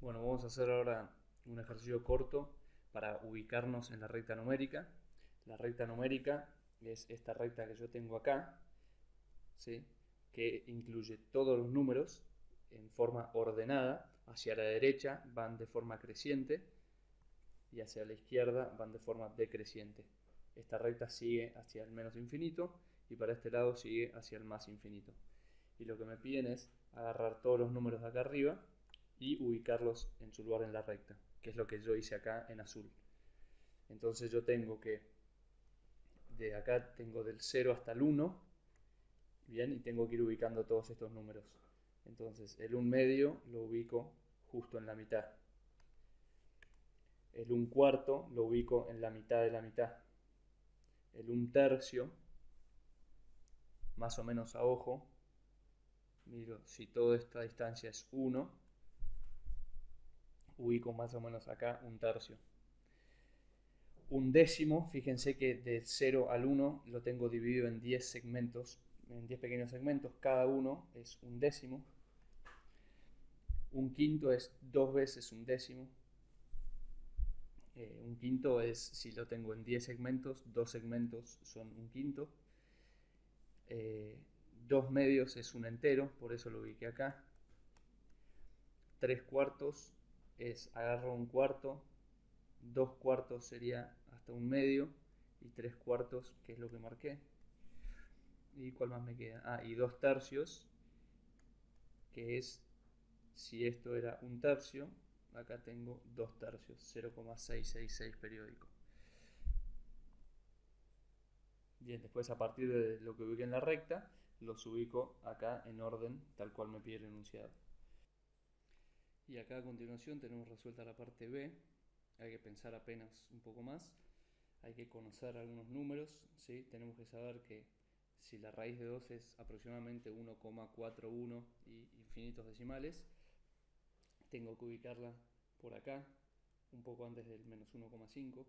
Bueno, vamos a hacer ahora un ejercicio corto para ubicarnos en la recta numérica. La recta numérica es esta recta que yo tengo acá, ¿sí? que incluye todos los números en forma ordenada. Hacia la derecha van de forma creciente y hacia la izquierda van de forma decreciente. Esta recta sigue hacia el menos infinito y para este lado sigue hacia el más infinito. Y lo que me piden es agarrar todos los números de acá arriba y ubicarlos en su lugar en la recta, que es lo que yo hice acá en azul. Entonces yo tengo que, de acá tengo del 0 hasta el 1, bien, y tengo que ir ubicando todos estos números. Entonces el 1 medio lo ubico justo en la mitad. El 1 cuarto lo ubico en la mitad de la mitad. El 1 tercio, más o menos a ojo, miro si toda esta distancia es 1, ubico más o menos acá un tercio. Un décimo, fíjense que de 0 al 1 lo tengo dividido en 10 segmentos, en 10 pequeños segmentos, cada uno es un décimo. Un quinto es dos veces un décimo. Eh, un quinto es, si lo tengo en 10 segmentos, dos segmentos son un quinto. Eh, dos medios es un entero, por eso lo ubiqué acá. Tres cuartos es agarro un cuarto, dos cuartos sería hasta un medio y tres cuartos, que es lo que marqué. ¿Y cuál más me queda? Ah, y dos tercios, que es, si esto era un tercio, acá tengo dos tercios, 0,666 periódico. Bien, después a partir de lo que ubique en la recta, los ubico acá en orden tal cual me pide el enunciado. Y acá a continuación tenemos resuelta la parte B. Hay que pensar apenas un poco más. Hay que conocer algunos números. ¿sí? Tenemos que saber que si la raíz de 2 es aproximadamente 1,41 y infinitos decimales, tengo que ubicarla por acá, un poco antes del menos 1,5.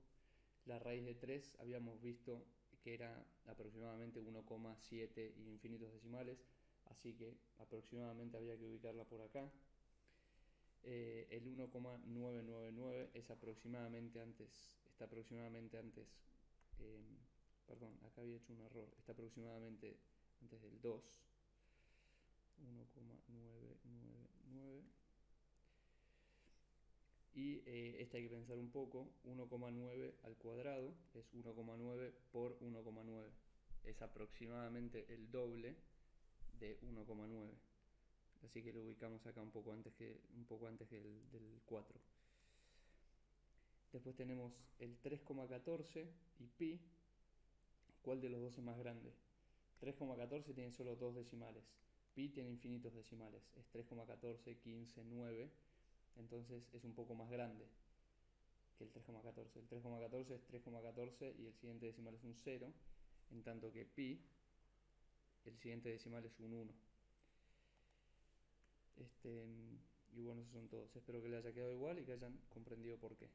La raíz de 3 habíamos visto que era aproximadamente 1,7 y infinitos decimales, así que aproximadamente había que ubicarla por acá. Eh, el 1,999 es aproximadamente antes, está aproximadamente antes, em, perdón, acá había hecho un error, está aproximadamente antes del 2, 1,999 y eh, hay que pensar un poco, 1,9 al cuadrado es 1,9 por 1,9, es aproximadamente el doble de 1,9 así que lo ubicamos acá un poco antes, del, del 4. Después tenemos el 3,14 y pi. ¿Cuál de los dos es más grande? 3,14 tiene solo dos decimales. Pi tiene infinitos decimales. Es 3,14, 15, 9. Entonces es un poco más grande que el 3,14. El 3,14 es 3,14 y el siguiente decimal es un 0. En tanto que pi, el siguiente decimal es un 1. Este, y bueno, esos son todos. Espero que les haya quedado igual y que hayan comprendido por qué.